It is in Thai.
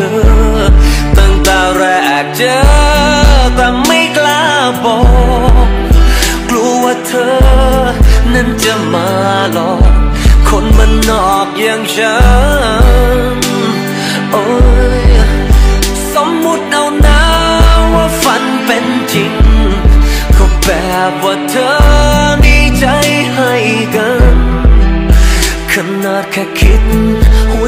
อ ตั้งแต่แรกเจอแต่ไม่กล้าบอก กลัวว่าเธอ นั้นจะมาหลอก คนมันนอกอย่างฉันโอ้ยสมมุติเอานะว่าฝันเป็นจริง ก็แบบว่าเธอดีใจให้กันขนาดแค่คิดหัว